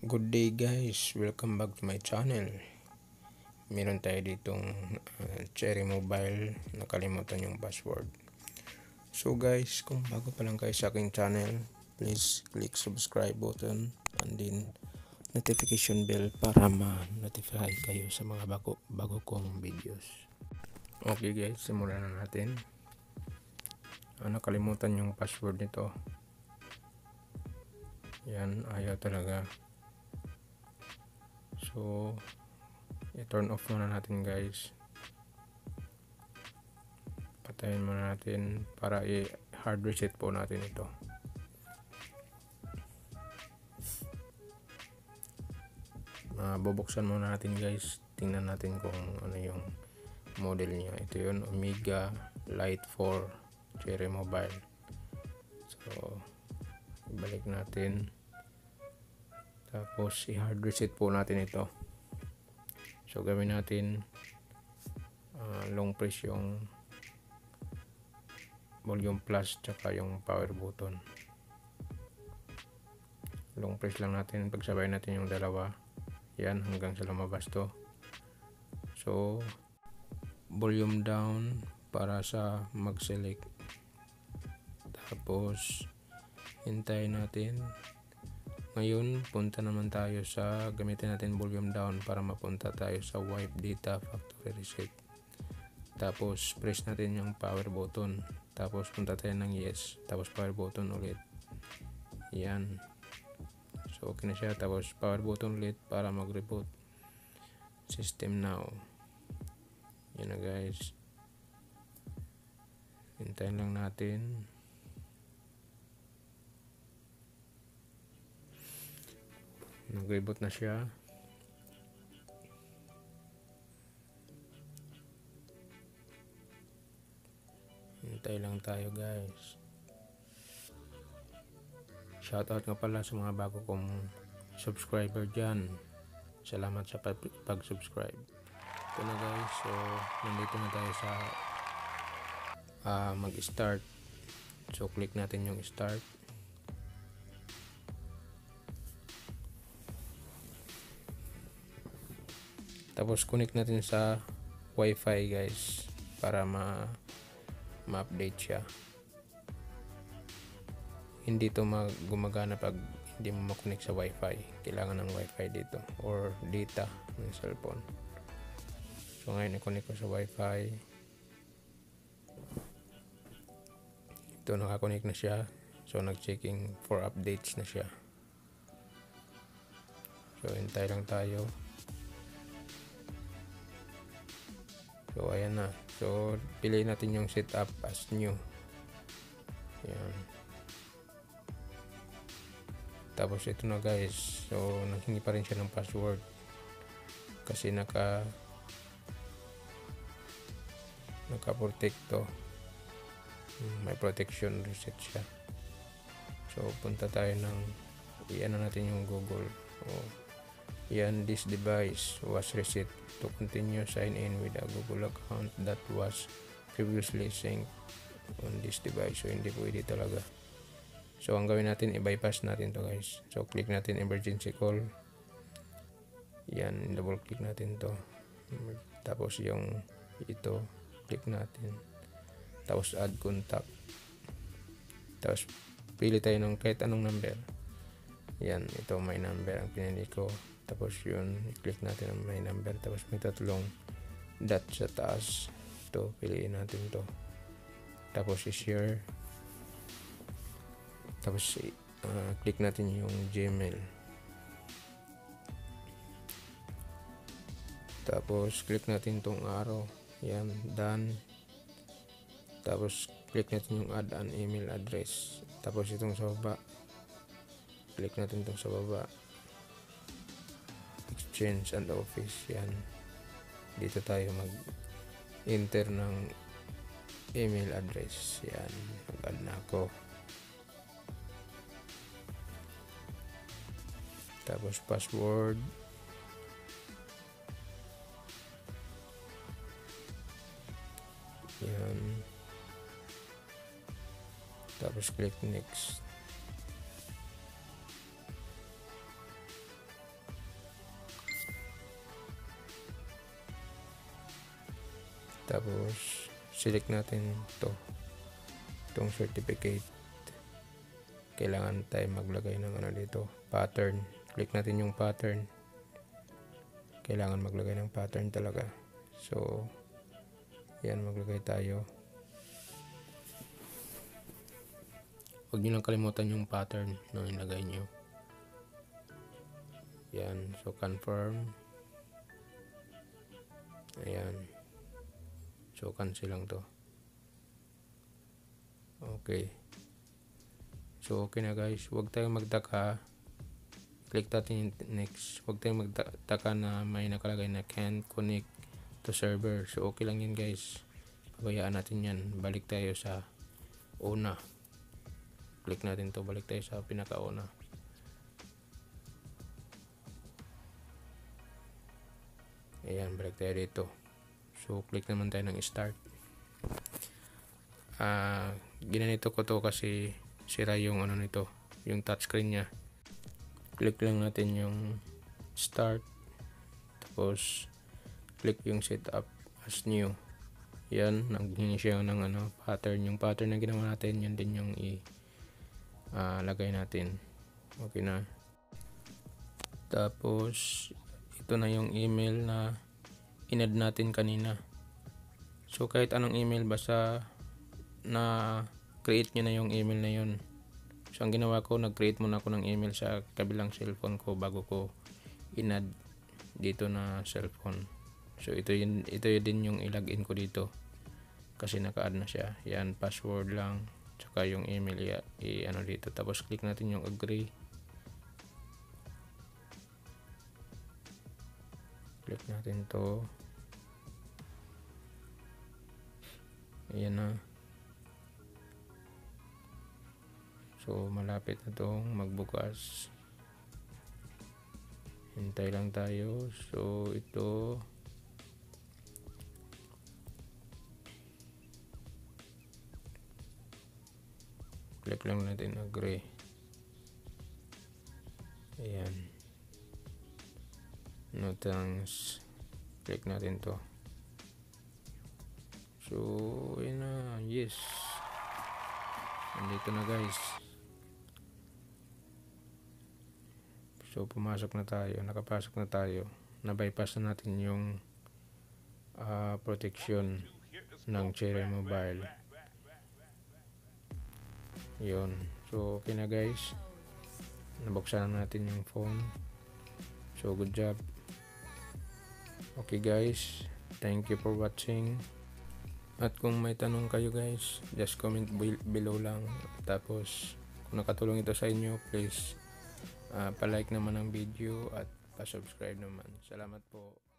Good day guys, welcome back to my channel. Meron tayo ditong uh, Cherry Mobile, nakalimutan yung password. So guys, kung bago pa lang kayo sa aking channel, please click subscribe button and then notification bell para ma-notify kayo sa mga bago, bago kong videos. Okay guys, simulan na natin. Ah, nakalimutan yung password nito. Yan, ayaw talaga. So, i-turn off muna natin guys. Patayin muna natin para i-hard reset po natin ito. Uh, bubuksan muna natin guys. Tingnan natin kung ano yung model niya. Ito yun, Omega Light 4 Cherry Mobile. So, ibalik natin tapos i-hard reset po natin ito. So gawin natin uh, long press yung volume plus tsaka yung power button. Long press lang natin. Pagsabay natin yung dalawa yan hanggang sa lumabas to. So volume down para sa mag select tapos hintayin natin ngayon, punta naman tayo sa gamitin natin volume down para mapunta tayo sa wipe data factory reset. Tapos press natin yung power button. Tapos punta tayo ng yes. Tapos power button ulit. Yan. So okay na siya. Tapos power button ulit para mag-reboot. System now. Yan na guys. Hintayin lang natin. Nag-reboot na siya. Hintay lang tayo guys. Shoutout nga pala sa mga bago kong subscriber dyan. Salamat sa pag-subscribe. Ito na guys. So nandito na tayo sa uh, mag-start. So click natin yung start tapos connect natin sa wifi guys para ma ma-update siya. Hindi to mag gumagana pag hindi mo makonect sa wifi. Kailangan ng wifi dito or data ng cellphone. So ngayon i-connect ko sa wifi. Ito nakakonect na siya. So nag-checking for updates na siya. So hintay lang tayo So, ayan na. So, piliin natin yung setup as new. Ayan. Tapos, ito na guys. So, naghingi pa rin siya ng password. Kasi naka naka-protect to. May protection reset siya. So, punta tayo ng iyan na natin yung Google. Oh, yan, this device was reset to continue sign in with a Google account that was previously synced on this device. So, hindi pwede talaga. So, ang gawin natin, i-bypass natin to guys. So, click natin emergency call. Yan, double click natin to. Tapos yung ito, click natin. Tapos add contact. Tapos pili tayo ng kahit anong number. Yan, ito may number ang pinili ko tapos yun click natin ang may number. Tapos may tatlong dot sa taas. Ito piliin natin to. Tapos i-share. Tapos uh, click natin yung gmail. Tapos click natin tong arrow. Yan done. Tapos click natin yung add an email address. Tapos itong sa baba. Click natin itong sa baba exchange and office yan. Dito tayo mag enter ng email address yan. Mag na ako. Tapos password. Yan. Tapos click next Tapos, select natin to itong certificate. Kailangan tayo maglagay ng ano dito, pattern. Click natin yung pattern. Kailangan maglagay ng pattern talaga. So, yan maglagay tayo. Huwag nyo lang kalimutan yung pattern na nilagay nyo. Yan. So, confirm. Ayan. So, cancel lang to. Okay. So, okay na guys. Huwag tayong magtaka. Click natin yung next. Huwag tayong magtaka na may nakalagay na can't connect to server. So, okay lang yun guys. Pabayaan natin yan. Balik tayo sa una. Click natin to. Balik tayo sa pinakauna. Ayan, balik tayo dito. So, click naman tayo ng start. Ah, uh, ginanito ko to kasi sira yung ano nito, yung touchscreen niya. Click lang natin yung start. Tapos, click yung setup as new. Yan, naghingi siya ng ano, pattern. Yung pattern na ginawa natin, yun din yung i uh, lagay natin. Okay na. Tapos, ito na yung email na inad natin kanina. So, kahit anong email, basta na create nyo na yung email na yun. So, ang ginawa ko, nag-create muna ako ng email sa kabilang cellphone ko bago ko inad dito na cellphone. So, ito, yun, ito yun din yung ilagin ko dito. Kasi naka-add na siya. Yan, password lang. Tsaka yung email, i, ano dito. Tapos, click natin yung agree. Click natin to. Ayan na. So malapit na tong magbukas. Hintay lang tayo. So ito. Click lang natin agree ayan no thanks click natin to. So yun na yes. Nandito na guys. So pumasok na tayo nakapasok na tayo. Na bypass na natin yung uh, protection ng Cherry Mobile. Yun. So okay na guys. Nabuksan na natin yung phone. So good job Okay guys, thank you for watching. At kung may tanong kayo guys, just comment below lang. Tapos, kung nakatulong ito sa inyo, please uh, pa-like naman ang video at pa-subscribe naman. Salamat po.